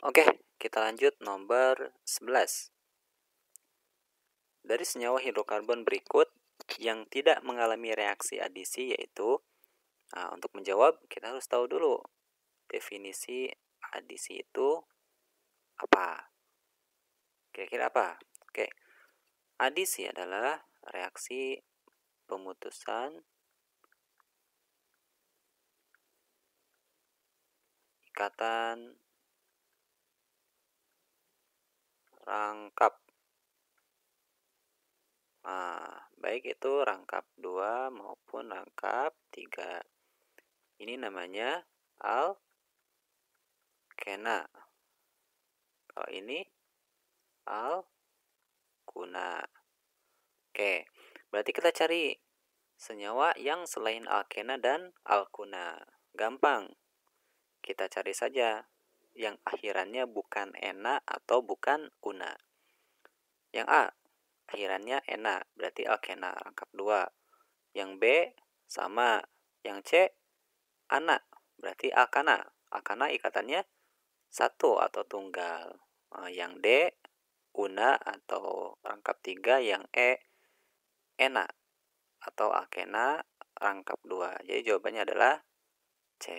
Oke, kita lanjut nomor 11. Dari senyawa hidrokarbon berikut yang tidak mengalami reaksi adisi yaitu nah, untuk menjawab kita harus tahu dulu definisi adisi itu apa. Kira-kira apa? Oke. Adisi adalah reaksi pemutusan ikatan rangkap. Nah, baik itu rangkap 2 maupun rangkap 3. Ini namanya alkena. Kalau ini alkuna. Oke, berarti kita cari senyawa yang selain alkena dan alkuna. Gampang. Kita cari saja yang akhirannya bukan ena atau bukan una. Yang A, akhirannya ena, berarti alkena rangkap 2. Yang B, sama. Yang C, ana, berarti alkana. Alkana ikatannya satu atau tunggal. Yang D, una atau rangkap 3. Yang E, ena atau alkena rangkap 2. Jadi jawabannya adalah C.